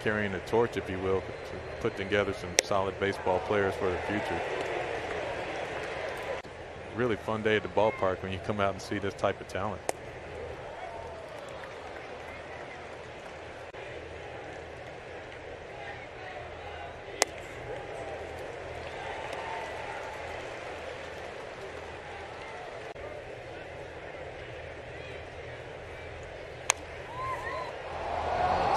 carrying a torch, if you will, to put together some solid baseball players for the future. Really fun day at the ballpark when you come out and see this type of talent.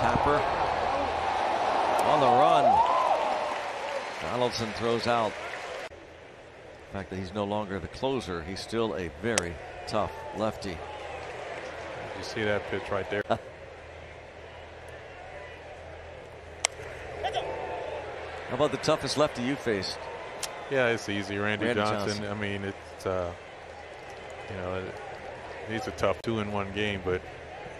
Tapper on the run. Donaldson throws out. The fact that he's no longer the closer, he's still a very tough lefty. You see that pitch right there. How about the toughest lefty you faced? Yeah, it's easy. Randy, Randy Johnson. Johnson. I mean, it's uh, you know, he's a tough two in one game, but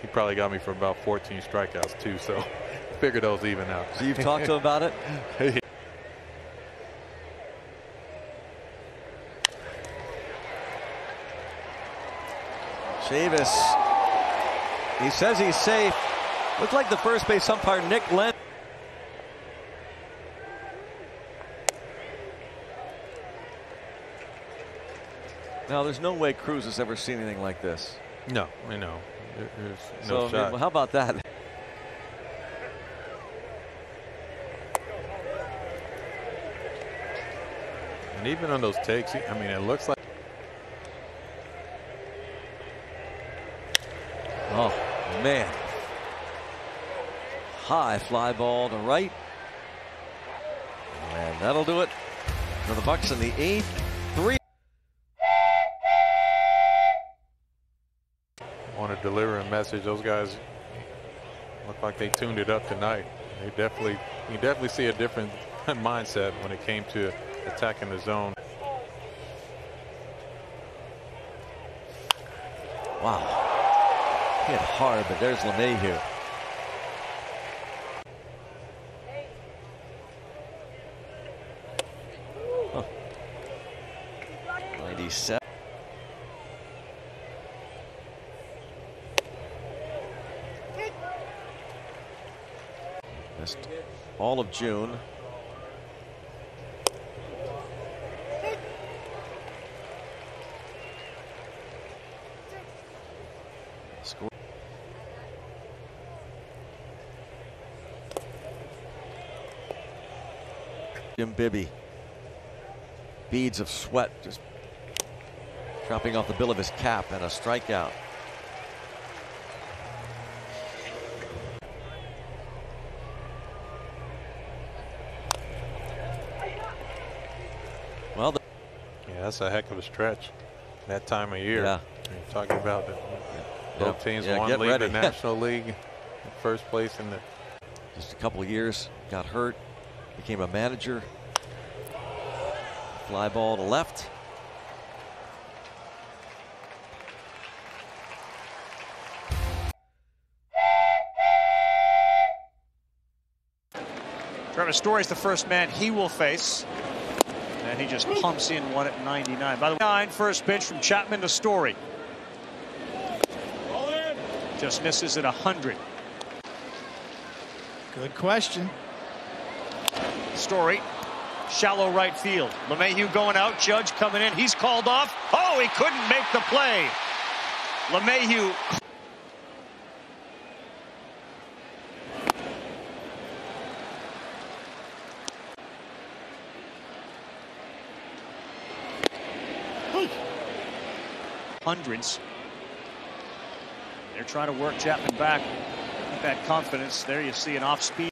he probably got me for about 14 strikeouts too. So figure those even out. So you've talked to him about it? Chavis. He says he's safe. Looks like the first base umpire, Nick Lentz. Now, there's no way Cruz has ever seen anything like this. No, I know. There- There's So, no mean, shot. well, how about that? And even on those takes, I mean, it looks like Oh, man. High fly ball to right. And that'll do it for the Bucs in the eighth. Three. want to deliver a message. Those guys look like they tuned it up tonight. They definitely, you definitely see a different mindset when it came to attacking the zone. Wow. Hit hard, but there's LeMahieu. Huh. 97. Missed all of June. Jim Bibby. Beads of sweat just dropping off the bill of his cap and a strikeout. Well, the, Yeah, that's a heck of a stretch. That time of year. Yeah. You're talking about the, both yeah, teams yeah, won lead ready. the National League, first place in the. just a couple of years, got hurt, became a manager. Fly ball to left. Trevor Story's the first man he will face. And he just pumps in one at 99. By the way, nine first pitch from Chapman to Story. Just misses at 100. Good question. Story, shallow right field. LeMahieu going out. Judge coming in. He's called off. Oh, he couldn't make the play. LeMahieu hundreds. They're trying to work Chapman back. Keep that confidence. There you see an off speed.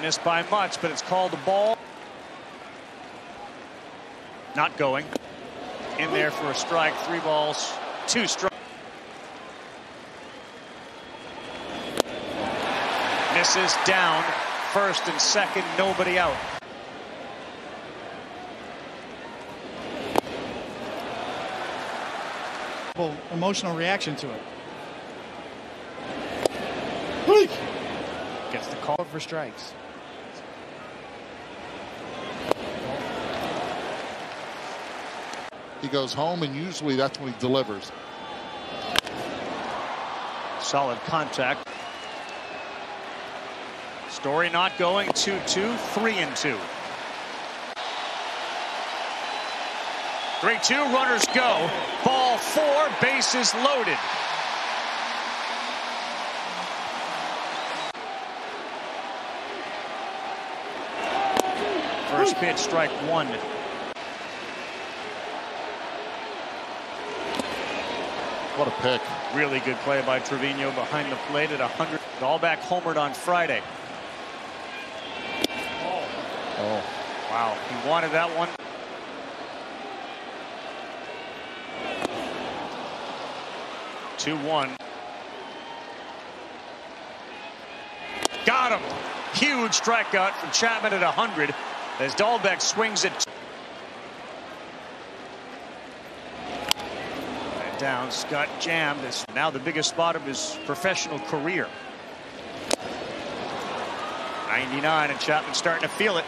Didn't miss by much, but it's called a ball. Not going. In there for a strike. Three balls, two strikes. Misses down. First and second, nobody out. Well, emotional reaction to it. Gets the call. For strikes. He goes home, and usually that's when he delivers. Solid contact. Story not going 2-2, 3 and 2. 3-2, runners go. Ball four, bases loaded. First pitch, strike one. What a pick. Really good play by Trevino behind the plate at 100. Dalbec homered on Friday. Oh. oh, Wow, he wanted that one. Two one. Got him. Huge strikeout from Chapman at 100 as Dalbec swings it. Down, Scott jammed. It's now the biggest spot of his professional career. 99 and Chapman starting to feel it.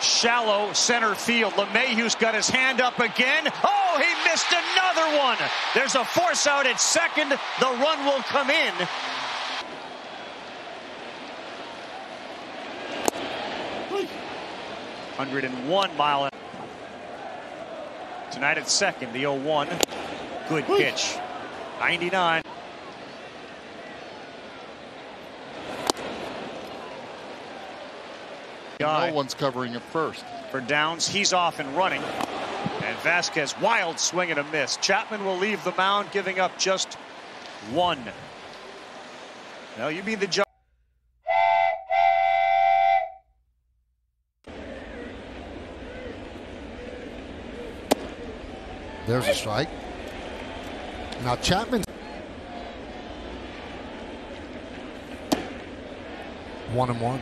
Shallow center field. LeMahieu's got his hand up again. Oh, he missed another one. There's a force out at second. The run will come in. Hundred and one mile. an- Tonight at second, the 0-1. Good pitch. 99. Guy no one's covering it first. for downs. He's off and running. And Vázquez, wild swing and a miss. Chapman will leave the mound, giving up just one. No, you mean the judge. There's a strike. Now Chapman. One and one.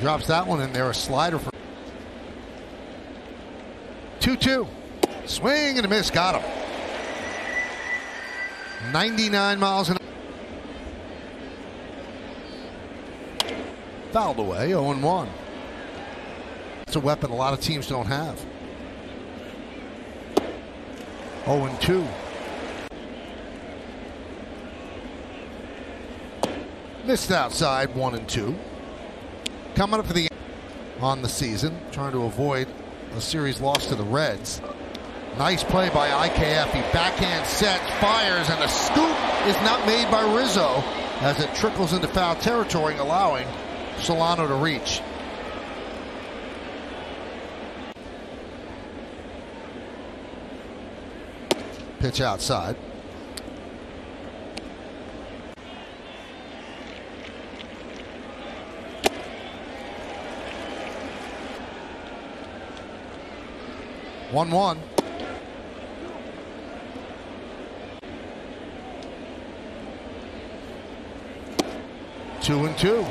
Drops that one in there, a slider for 2 2. Swing and a miss, got him. 99 miles an hour. Fouled away, 0 1. It's a weapon a lot of teams don't have. 0 2. Missed outside, 1 and 2. Coming up for the on the season, trying to avoid a series loss to the Reds. Nice play by IKF. He backhand sets, fires, and the scoop is not made by Rizzo as it trickles into foul territory, allowing Solano to reach. Pitch outside. One one. Two and two.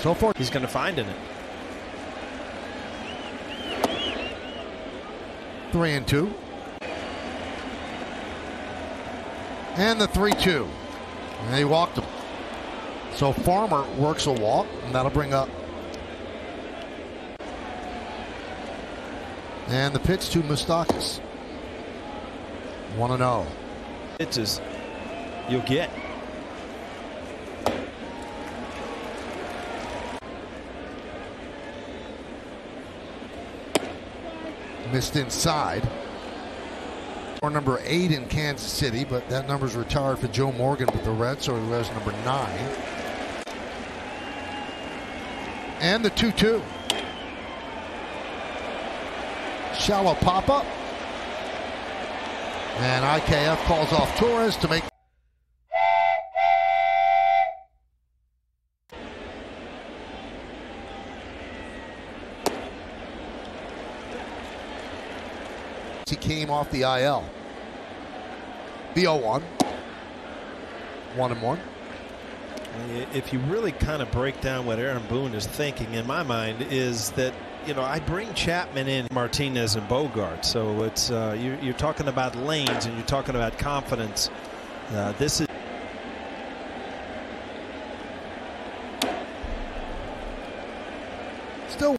So far, he's going to find in it. three and two. And the three two. And they walked him. So Farmer works a walk, and that'll bring up. And the pitch to Moustakas. 1 0. Pitches you'll get. Missed inside. Or number eight in Kansas City, but that number's retired for Joe Morgan with the Reds, so he wears number nine. And the 2 2. Shallow pop up. And IKF calls off Torres to make. Came off the IL. The 0 1. 1 and 1. If you really kind of break down what Aaron Boone is thinking, in my mind, is that you know, I bring Chapman in, Martinez and Bogaerts. So it's uh, you, you're talking about lanes and you're talking about confidence. Uh, this is. Still.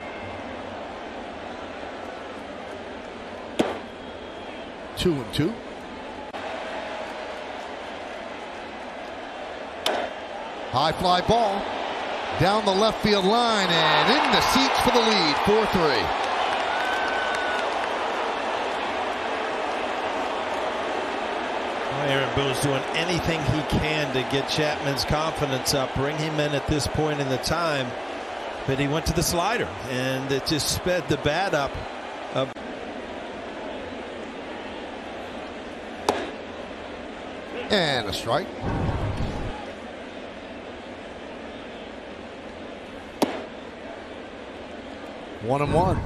Two. High fly ball down the left field line and in the seats for the lead 4 3. Aaron Boone's doing anything he can to get Chapman's confidence up, bring him in at this point in the time. But he went to the slider and it just sped the bat up. And a strike. One and one.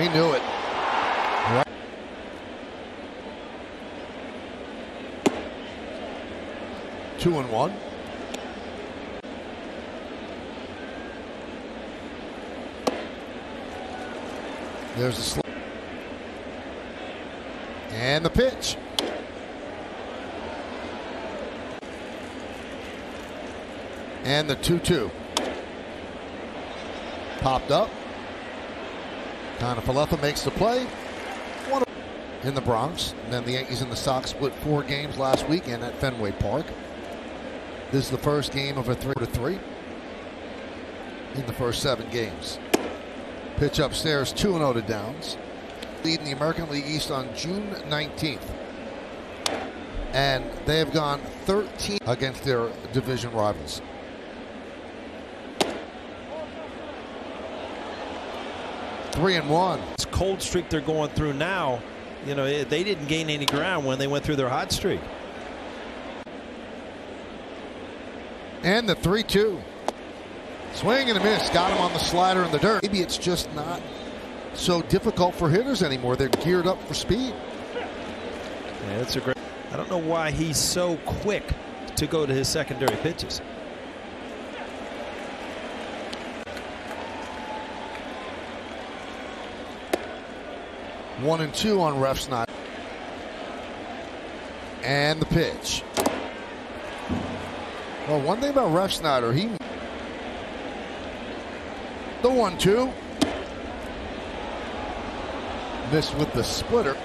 He knew it. Right. Two and one. There's a. And the pitch. And the 2 2. Popped up. Of Falefa makes the play. One in the Bronx. And then the Yankees and the Sox split four games last weekend at Fenway Park. This is the first game of a 3 to 3 in the first seven games. Pitch upstairs 2 0 to Downs. Leading the American League East on June 19th. And they have gone 13 against their division rivals. Three and one. This cold streak they're going through now, you know, they didn't gain any ground when they went through their hot streak. And the 3 2. Swing and a miss. Got him on the slider in the dirt. Maybe it's just not so difficult for hitters anymore. They're geared up for speed. Yeah, that's a great. I don't know why he's so quick to go to his secondary pitches. One and two on Refsnyder. And the pitch. Well, one thing about Refsnyder, he the one two missed with the splitter.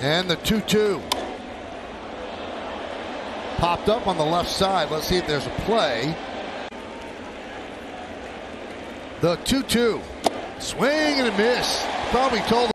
And the 2 2. Popped up on the left side. Let's see if there's a play. The 2 2. Swing and a miss. Probably told